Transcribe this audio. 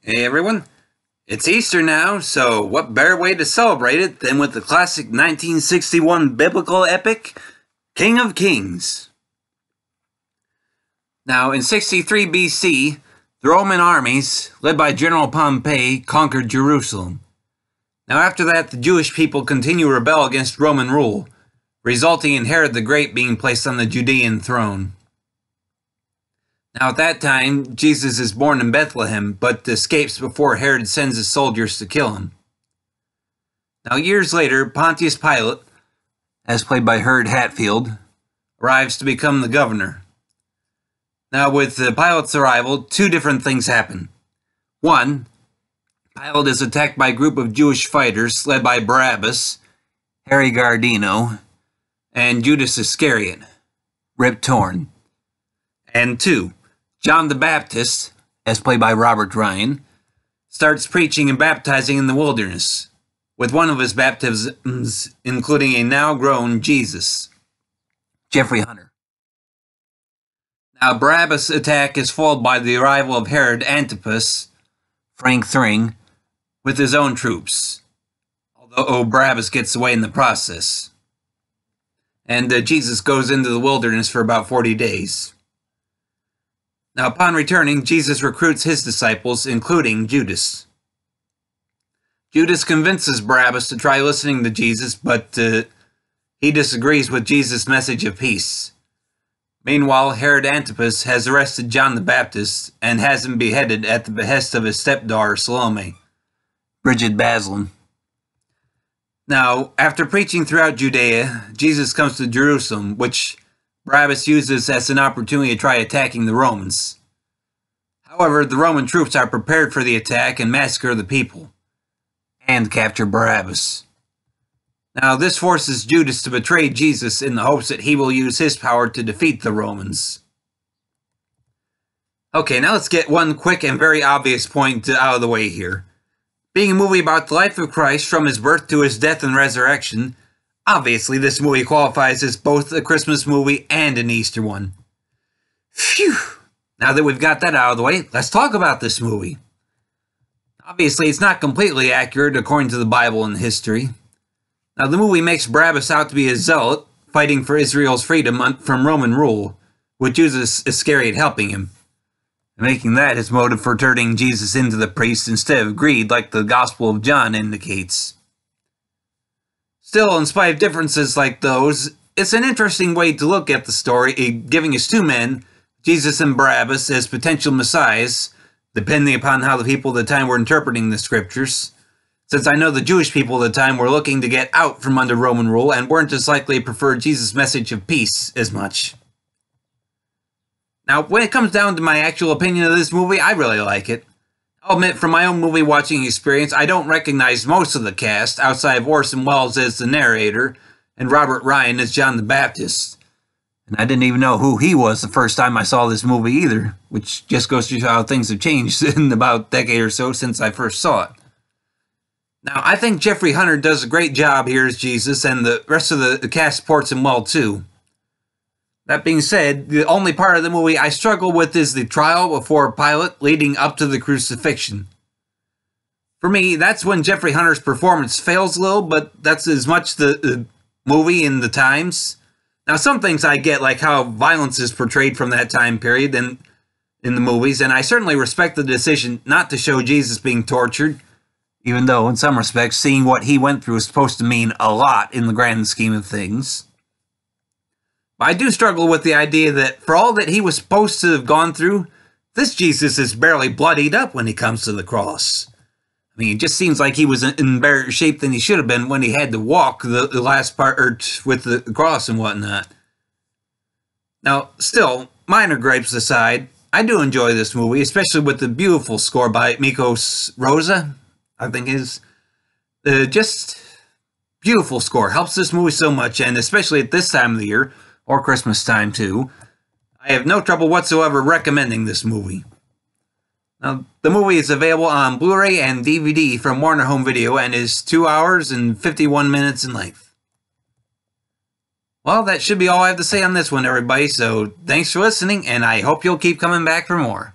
Hey everyone, it's Easter now, so what better way to celebrate it than with the classic 1961 biblical epic, King of Kings? Now, in 63 BC, the Roman armies, led by General Pompey, conquered Jerusalem. Now, after that, the Jewish people continue to rebel against Roman rule, resulting in Herod the Great being placed on the Judean throne. Now, at that time, Jesus is born in Bethlehem, but escapes before Herod sends his soldiers to kill him. Now, years later, Pontius Pilate, as played by Hurd Hatfield, arrives to become the governor. Now, with the Pilate's arrival, two different things happen. One, Pilate is attacked by a group of Jewish fighters led by Barabbas, Harry Guardino, and Judas Iscariot, Rip Torn. And two, John the Baptist, as played by Robert Ryan, starts preaching and baptizing in the wilderness, with one of his baptisms including a now grown Jesus, Jeffrey Hunter. Now, Barabbas' attack is followed by the arrival of Herod Antipas, Frank Thring, with his own troops, although Barabbas gets away in the process. And uh, Jesus goes into the wilderness for about 40 days. Now, upon returning, Jesus recruits his disciples, including Judas. Judas convinces Barabbas to try listening to Jesus, but uh, he disagrees with Jesus' message of peace. Meanwhile, Herod Antipas has arrested John the Baptist and has him beheaded at the behest of his stepdaughter Salome, Brigid Bazlen. Now, after preaching throughout Judea, Jesus comes to Jerusalem, which Barabbas uses as an opportunity to try attacking the Romans. However, the Roman troops are prepared for the attack and massacre the people, and capture Barabbas. Now, this forces Judas to betray Jesus in the hopes that he will use his power to defeat the Romans. Okay, now let's get one quick and very obvious point out of the way here. Being a movie about the life of Christ from his birth to his death and resurrection, Obviously, this movie qualifies as both a Christmas movie and an Easter one. Phew! Now that we've got that out of the way, let's talk about this movie. Obviously, it's not completely accurate according to the Bible and history. Now, the movie makes Barabbas out to be a zealot, fighting for Israel's freedom from Roman rule, with Judas Iscariot helping him, making that his motive for turning Jesus into the priest instead of greed, like the Gospel of John indicates. Still, in spite of differences like those, it's an interesting way to look at the story, eh, giving us two men, Jesus and Barabbas, as potential messiahs, depending upon how the people at the time were interpreting the scriptures. Since I know the Jewish people at the time were looking to get out from under Roman rule and weren't as likely to prefer Jesus' message of peace as much. Now, when it comes down to my actual opinion of this movie, I really like it. Oh, I'll admit, from my own movie watching experience, I don't recognize most of the cast outside of Orson Welles as the narrator and Robert Ryan as John the Baptist. And I didn't even know who he was the first time I saw this movie either, which just goes to show how things have changed in about a decade or so since I first saw it. Now, I think Jeffrey Hunter does a great job here as Jesus, and the rest of the, the cast supports him well too. That being said, the only part of the movie I struggle with is the trial before Pilate leading up to the crucifixion. For me, that's when Jeffrey Hunter's performance fails a little, but that's as much the, the movie in the times. Now, some things I get, like how violence is portrayed from that time period and in the movies, and I certainly respect the decision not to show Jesus being tortured, even though, in some respects, seeing what he went through is supposed to mean a lot in the grand scheme of things. I do struggle with the idea that for all that he was supposed to have gone through, this Jesus is barely bloodied up when he comes to the cross. I mean, it just seems like he was in better shape than he should have been when he had to walk the, the last part with the cross and whatnot. Now, still, minor gripes aside, I do enjoy this movie, especially with the beautiful score by Miklos Rozsa, I think is. Uh, just beautiful score. Helps this movie so much, and especially at this time of the year, or Christmas time too. I have no trouble whatsoever recommending this movie. Now, the movie is available on Blu-ray and DVD from Warner Home Video and is 2 hours and 51 minutes in length. Well, that should be all I have to say on this one, everybody, so thanks for listening, and I hope you'll keep coming back for more.